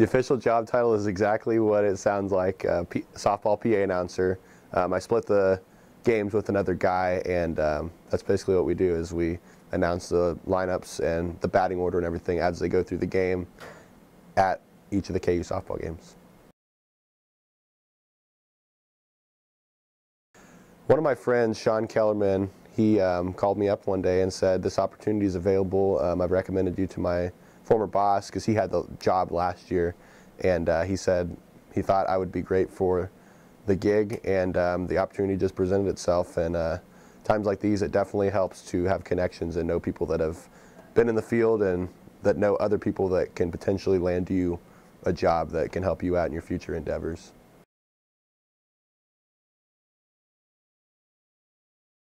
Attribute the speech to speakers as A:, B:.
A: The official job title is exactly what it sounds like, uh, P- softball PA announcer. Um, I split the games with another guy, and um, that's basically what we do is we announce the lineups and the batting order and everything as they go through the game at each of the KU softball games. One of my friends, Sean Kellerman, he um, called me up one day and said, this opportunity is available. Um, I've recommended you to my former boss because he had the job last year. And uh, he said he thought I would be great for the gig and um, the opportunity just presented itself. And uh, times like these, it definitely helps to have connections and know people that have been in the field and that know other people that can potentially land you a job that can help you out in your future endeavors.